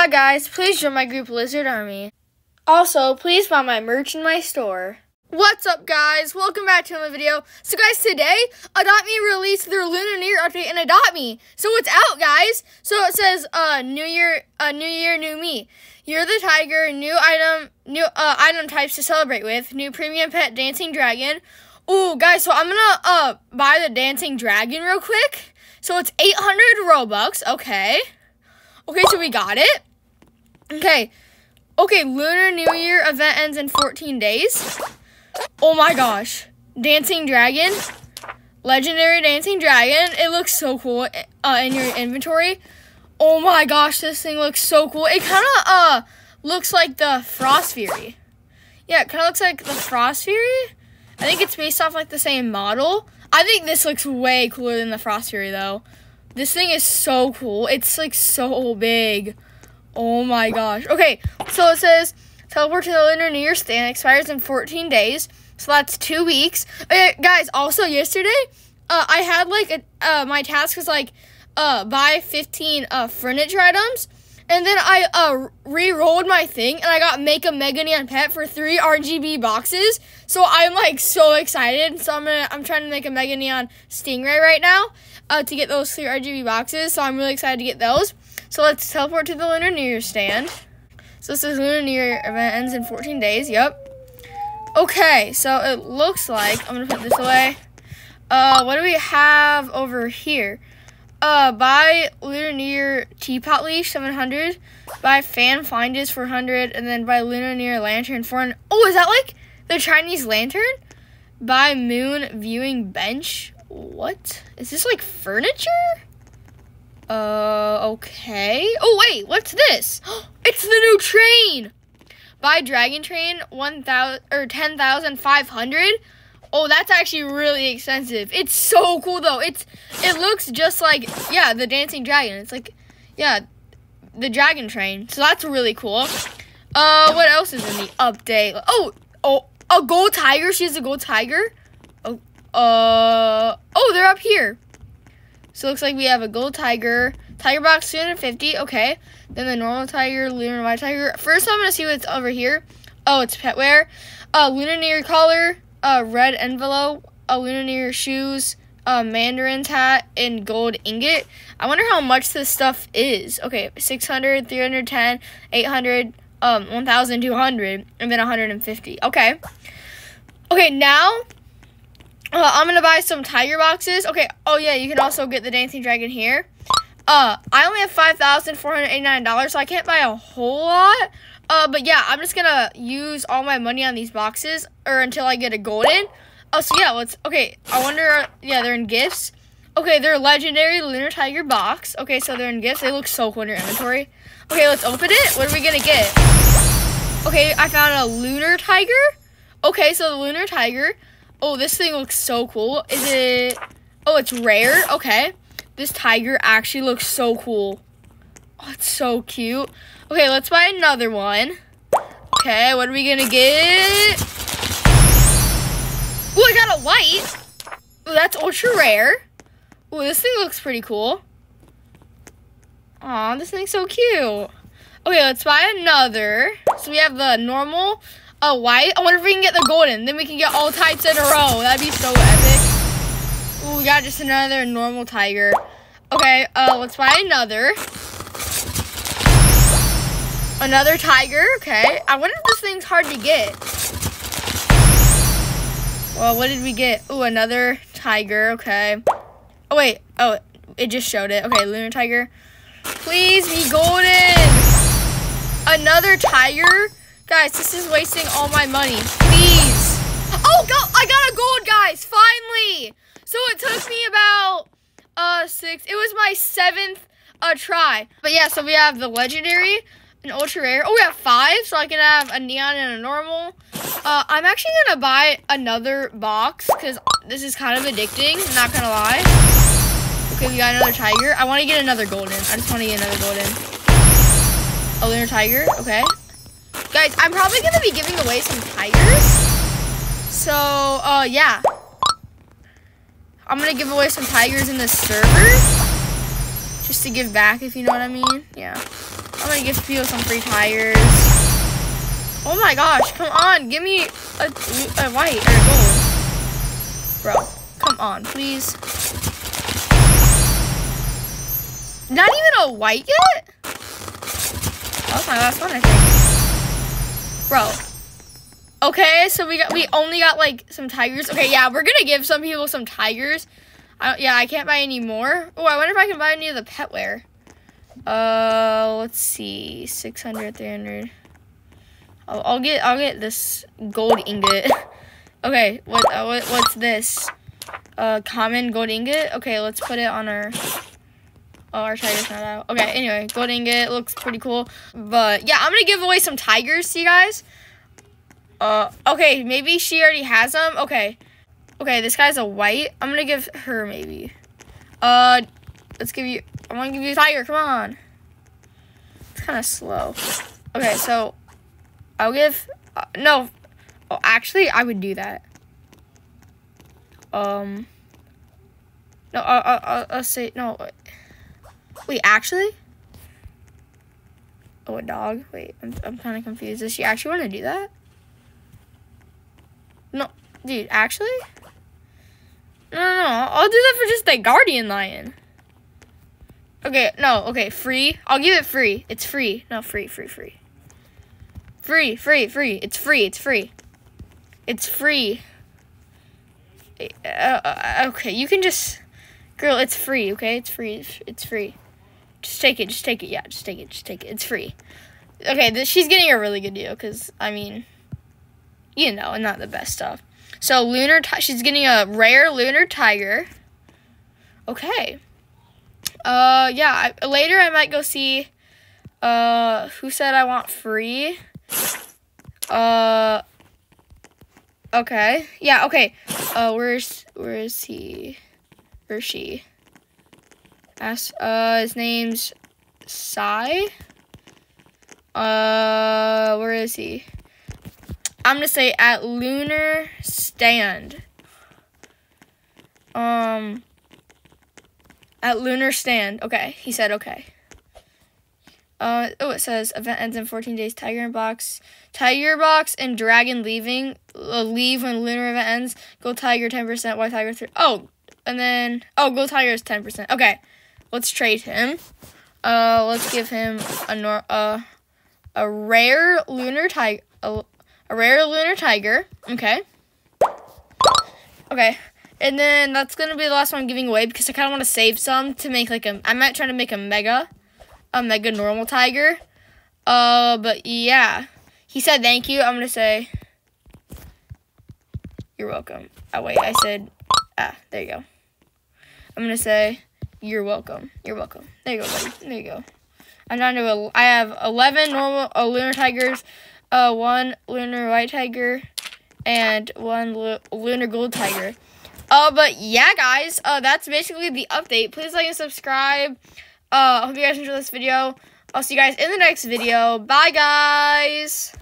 Hi guys, please join my group Lizard Army. Also, please buy my merch in my store. What's up guys? Welcome back to another video. So guys, today, Adopt Me released their Lunar New Year update and Adopt Me. So it's out guys. So it says uh New Year uh New Year New Me. You're the tiger, new item new uh item types to celebrate with, new premium pet dancing dragon. Ooh guys, so I'm gonna uh buy the dancing dragon real quick. So it's 800 Robux, okay. Okay, so we got it. Okay. Okay, Lunar New Year event ends in 14 days. Oh my gosh. Dancing Dragon. Legendary Dancing Dragon. It looks so cool uh, in your inventory. Oh my gosh, this thing looks so cool. It kind of uh looks like the Frost Fury. Yeah, it kind of looks like the Frost Fury. I think it's based off like the same model. I think this looks way cooler than the Frost Fury though. This thing is so cool. It's like so big. Oh my gosh. Okay, so it says teleport to the Lunar New Year stand expires in 14 days. So that's two weeks. Uh, guys, also yesterday, uh, I had like a, uh, my task was like uh, buy 15 uh, furniture items. And then I uh, re-rolled my thing and I got make a Mega Neon pet for three RGB boxes. So I'm like so excited. So I'm gonna I'm trying to make a Mega Neon Stingray right now uh, to get those three RGB boxes. So I'm really excited to get those. So let's teleport to the Lunar New Year stand. So this is Lunar New Year event ends in 14 days. Yep. Okay, so it looks like I'm gonna put this away. Uh, what do we have over here? Uh, buy Lunar New Year teapot leash 700. Buy fan finders 400, and then buy Lunar New Year lantern 400. Oh, is that like the Chinese lantern? Buy moon viewing bench. What is this like furniture? Uh, okay. Oh, wait, what's this? It's the new train! By Dragon Train 1,000 or 10,500. Oh, that's actually really expensive. It's so cool though. It's it looks just like yeah, the dancing dragon. It's like yeah, the dragon train. So that's really cool. Uh what else is in the update? Oh, oh, a gold tiger. She's a gold tiger. Oh, uh oh, they're up here. So it looks like we have a gold tiger, tiger box 250, okay. Then the normal tiger, lunar white tiger. First I'm gonna see what's over here. Oh, it's petware. Uh lunar near collar, uh red envelope, a lunar near shoes, a mandarin's hat, and gold ingot. I wonder how much this stuff is. Okay, 600, 310, 800, um, 1,200, and then 150. Okay. Okay, now uh, I'm gonna buy some tiger boxes. Okay. Oh yeah, you can also get the dancing dragon here. Uh, I only have five thousand four hundred eighty nine dollars, so I can't buy a whole lot. Uh, but yeah, I'm just gonna use all my money on these boxes, or until I get a golden. Oh, so yeah, let's. Okay, I wonder. Yeah, they're in gifts. Okay, they're legendary lunar tiger box. Okay, so they're in gifts. They look so cool in your inventory. Okay, let's open it. What are we gonna get? Okay, I found a lunar tiger. Okay, so the lunar tiger. Oh, this thing looks so cool. Is it... Oh, it's rare? Okay. This tiger actually looks so cool. Oh, it's so cute. Okay, let's buy another one. Okay, what are we gonna get? Oh, I got a white. Oh, that's ultra rare. Oh, this thing looks pretty cool. Aw, this thing's so cute. Okay, let's buy another. So we have the normal, a white. I wonder if we can get the golden. Then we can get all types in a row. That'd be so epic. Ooh, we got just another normal tiger. Okay, uh, let's buy another. Another tiger, okay. I wonder if this thing's hard to get. Well, what did we get? Ooh, another tiger, okay. Oh, wait. Oh, it just showed it. Okay, lunar tiger. Please be golden. Another tiger? Guys, this is wasting all my money. Please. Oh, go I got a gold, guys. Finally. So it took me about uh six. It was my seventh uh try. But yeah, so we have the legendary, an ultra rare. Oh, we have five, so I can have a neon and a normal. Uh, I'm actually gonna buy another box because this is kind of addicting. Not gonna lie. Okay, we got another tiger. I want to get another golden. I just want to get another golden. A lunar tiger. Okay. Guys, I'm probably gonna be giving away some tigers. So, uh, yeah. I'm gonna give away some tigers in the server. Just to give back, if you know what I mean. Yeah. I'm gonna give people some free tires. Oh my gosh, come on, give me a, a white or a gold. Bro, come on, please. Not even a white yet? That was my last one, I think. Bro. Okay, so we got we only got like some tigers. Okay, yeah, we're gonna give some people some tigers. I yeah, I can't buy any more. Oh, I wonder if I can buy any of the petware. Uh, let's see, 600, 300. I'll, I'll get I'll get this gold ingot. okay, what, uh, what what's this? Uh, common gold ingot. Okay, let's put it on our Oh, our tiger's not out. Okay, anyway, gold ingot looks pretty cool. But yeah, I'm gonna give away some tigers to you guys. Uh, okay, maybe she already has them. Okay, okay, this guy's a white. I'm gonna give her maybe. Uh, let's give you. I want to give you a tiger. Come on. It's kind of slow. Okay, so I'll give. Uh, no, oh, actually, I would do that. Um. No, I'll, I'll, I'll say no. Wait, actually? Oh, a dog? Wait, I'm, I'm kind of confused. Does she actually want to do that? No, dude, actually? No, no, no. I'll do that for just the guardian lion. Okay, no, okay, free. I'll give it free. It's free. No, free, free, free. Free, free, free. It's free, it's free. It's free. Uh, uh, okay, you can just... Girl, it's free, okay? It's free. It's free. Just take it. Just take it. Yeah, just take it. Just take it. It's free. Okay, this, she's getting a really good deal because, I mean, you know, not the best stuff. So, lunar, she's getting a rare lunar tiger. Okay. Uh, yeah, I, later I might go see, uh, who said I want free? Uh, okay. Yeah, okay. Uh, where's, where is he? Where's she? Ask, uh, his name's Sai. Uh, where is he? I'm gonna say at Lunar Stand. Um, at Lunar Stand. Okay, he said okay. Uh, oh, it says event ends in 14 days. Tiger in box, Tiger box, and Dragon leaving. Uh, leave when Lunar event ends. Go Tiger 10%. White Tiger 3. Oh, and then oh, Go Tiger is 10%. Okay. Let's trade him. Uh, let's give him a nor uh, a rare lunar tiger. A, a rare lunar tiger. Okay. Okay. And then that's gonna be the last one I'm giving away because I kind of want to save some to make like a. I might try to make a mega, a mega normal tiger. Uh, but yeah, he said thank you. I'm gonna say you're welcome. Oh wait, I said ah. There you go. I'm gonna say you're welcome. You're welcome. There you go, buddy. There you go. I'm down to I have 11 normal uh, lunar tigers, uh, one lunar white tiger, and one lunar gold tiger. Uh, but yeah, guys, uh, that's basically the update. Please like and subscribe. Uh, hope you guys enjoyed this video. I'll see you guys in the next video. Bye, guys.